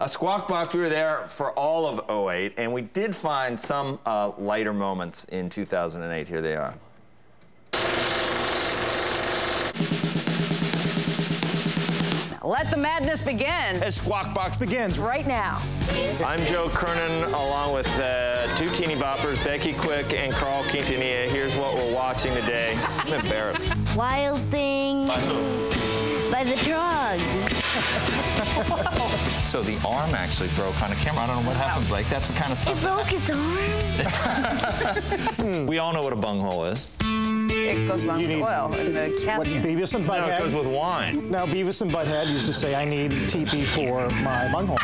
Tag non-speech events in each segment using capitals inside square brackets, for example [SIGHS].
A Squawk Box, we were there for all of 08, and we did find some uh, lighter moments in 2008. Here they are. Let the madness begin As Squawk Box begins. right now. I'm Joe Kernen, along with uh, two teeny boppers, Becky Quick and Carl Quintanilla. Here's what we're watching today. I'm embarrassed. Wild Thing By who? by the Drugs. [LAUGHS] So the arm actually broke on the camera. I don't know what happened, Blake. That's the kind of stuff. It broke its arm. [LAUGHS] We all know what a bunghole is. It goes along You with need- oil in the What casket. Beavis and No, it goes with wine. Now, Beavis and Butthead used to say, I need TP for my bunghole.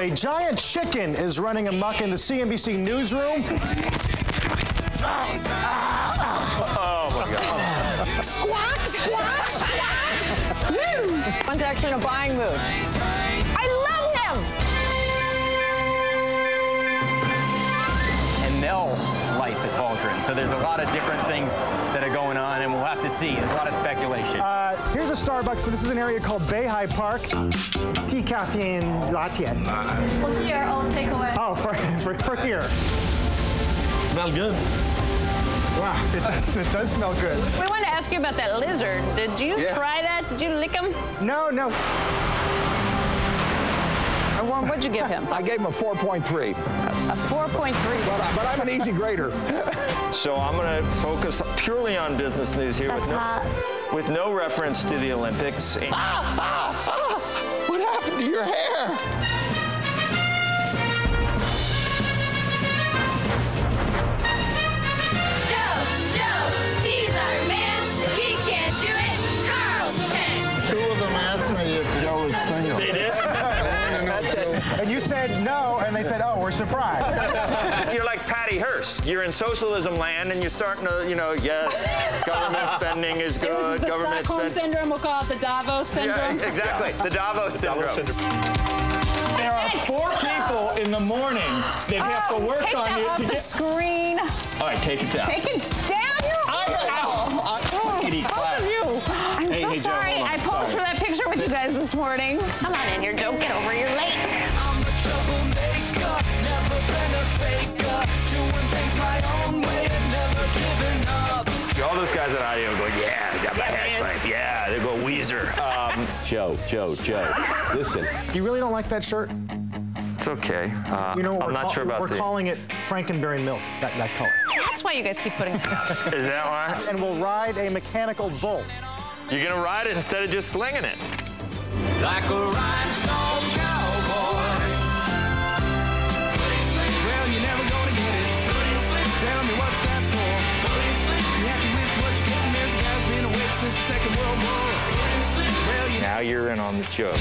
[LAUGHS] A giant chicken is running amok in the CNBC newsroom. [LAUGHS] Oh, squawk, squawk, squawk. Woo! One's actually in a buying mood. I love him. and they'll light the cauldron. So there's a lot of different things that are going on, and we'll have to see. There's a lot of speculation. Uh, here's a Starbucks. So This is an area called Beihai Park. Decaffeine latte. For here, I'll take away. Oh, for, [LAUGHS] for, for here. Smell good. Wow, it does, it does smell good. We wanted to ask you about that lizard. Did you try that? Did you lick him? No, no. Or what- what'd you give him? I gave him a 4.3, A 4.3. but I'm an easy grader. So I'm going to focus purely on business news here with no, hot. with no reference to the Olympics. And- What happened to your hair? Said no, and they said, oh, we're surprised. [LAUGHS] You're like Patty Hearst. You're in socialism land, and you're starting to, you know, yes, government [LAUGHS] spending is good. This is good. the government Stockholm spend- syndrome. We'll call it the Davos syndrome. Yeah, syndrome. exactly. The Davos syndrome. There are four people in the morning that have to oh, work Take on that it off to the get. screen. All right, take it down. Take it down. You're I, horrible. ow, I, kitty Both clap. of you. I'm Hey, so hey, sorry. hold on. I posed Sorry. for that picture with you guys this morning. Come on in here, Joe. Get over. You're late. All those guys at audio go, yeah, I got my hair spiked. Yeah, they go Weezer. Um, Joe, Joe, Joe. Listen, you really don't like that shirt? it's okay. Uh, You know, I'm we're, not call- sure about we're the. calling it Frankenberry milk, that, that color. That's why you guys keep putting it out. [LAUGHS] Is that why? And we'll ride a mechanical bull. You're gonna ride it instead of just slinging it. Like Now you're in on the joke. [LAUGHS]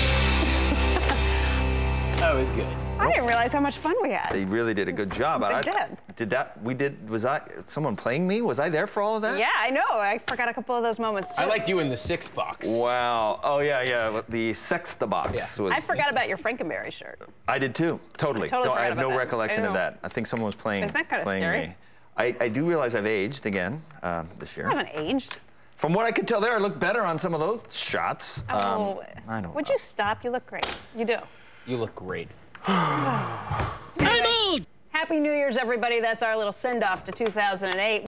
that was good. I didn't realize how much fun we had. They really did a good job. They I, did. Did that? We did. Was I? Someone playing me? Was I there for all of that? Yeah, I know. I forgot a couple of those moments too. I liked you in the six box. Wow. Oh yeah, yeah. The sex the box Yeah. was. I forgot about your Frankenberry shirt. I did too. Totally. Totally Don't- I forgot have no that. recollection of that. I think someone was playing. Isn't that kinda scary? me. I, I do realize I've aged again uh, this year. I haven't aged. From what I could tell there, I look better on some of those shots. Oh, Um, I don't Would know. you stop? You look great. You do. You look great. [SIGHS] Happy New Year's, everybody. That's our little send off to 2008.